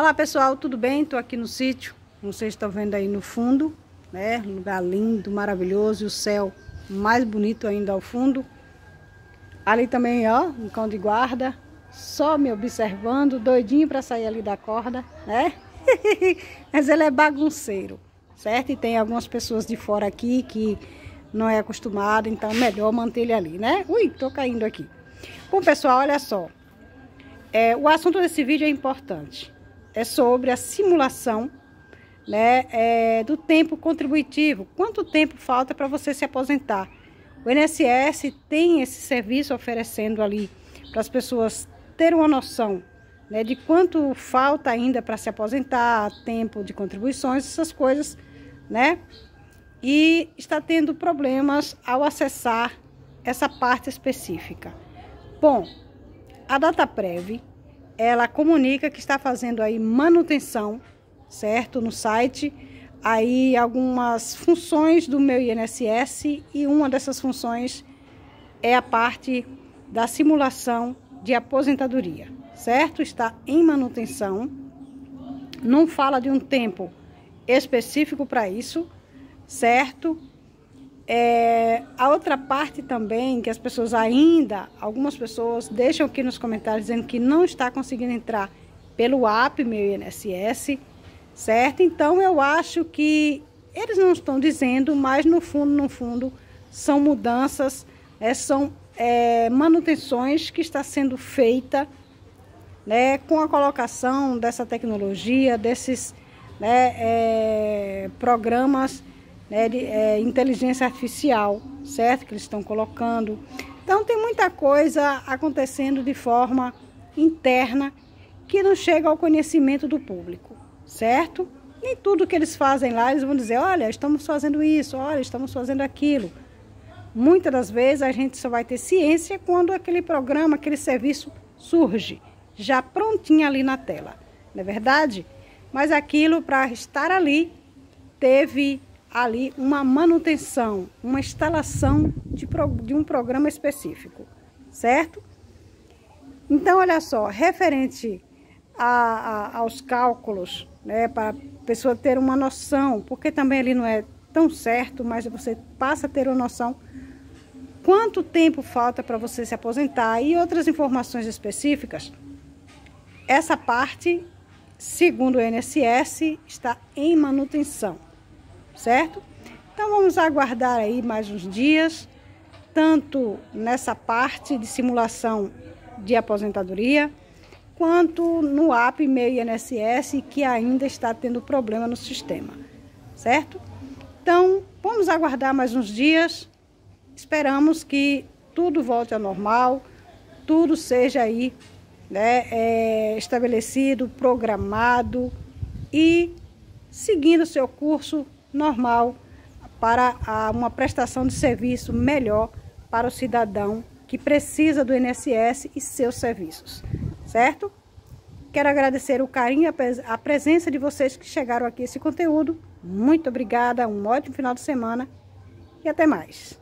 Olá pessoal, tudo bem? Estou aqui no sítio, vocês estão vendo aí no fundo, né? Lugar lindo, maravilhoso, e o céu mais bonito ainda ao fundo. Ali também, ó, um cão de guarda, só me observando, doidinho para sair ali da corda, né? Mas ele é bagunceiro, certo? E tem algumas pessoas de fora aqui que não é acostumado, então é melhor manter ele ali, né? Ui, tô caindo aqui. Bom, pessoal, olha só. É, o assunto desse vídeo é importante. É sobre a simulação né, é, do tempo contributivo. Quanto tempo falta para você se aposentar? O INSS tem esse serviço oferecendo ali para as pessoas terem uma noção né, de quanto falta ainda para se aposentar, tempo de contribuições, essas coisas, né? E está tendo problemas ao acessar essa parte específica. Bom, a DataPrev, ela comunica que está fazendo aí manutenção, certo, no site, aí algumas funções do meu INSS e uma dessas funções é a parte da simulação de aposentadoria, certo? Está em manutenção, não fala de um tempo específico para isso, certo? É, a outra parte também, que as pessoas ainda, algumas pessoas deixam aqui nos comentários dizendo que não está conseguindo entrar pelo app meu INSS, certo? Então eu acho que eles não estão dizendo, mas no fundo, no fundo, são mudanças, é, são é, manutenções que está sendo feita né, com a colocação dessa tecnologia, desses né, é, programas né, de é, inteligência artificial, certo? Que eles estão colocando. Então tem muita coisa acontecendo de forma interna que não chega ao conhecimento do público, certo? Nem tudo que eles fazem lá, eles vão dizer, olha, estamos fazendo isso, olha, estamos fazendo aquilo. Muitas das vezes a gente só vai ter ciência quando aquele programa, aquele serviço surge, já prontinho ali na tela, não é verdade? Mas aquilo, para estar ali, teve ali uma manutenção, uma instalação de, de um programa específico, certo? Então, olha só, referente a, a, aos cálculos, né, para a pessoa ter uma noção, porque também ele não é tão certo, mas você passa a ter uma noção quanto tempo falta para você se aposentar e outras informações específicas. Essa parte, segundo o INSS, está em manutenção certo? Então vamos aguardar aí mais uns dias, tanto nessa parte de simulação de aposentadoria, quanto no app meio INSS que ainda está tendo problema no sistema, certo? Então vamos aguardar mais uns dias, esperamos que tudo volte ao normal, tudo seja aí né, é, estabelecido, programado e seguindo o seu curso normal para uma prestação de serviço melhor para o cidadão que precisa do INSS e seus serviços, certo? Quero agradecer o carinho a presença de vocês que chegaram aqui esse conteúdo. Muito obrigada, um ótimo final de semana e até mais.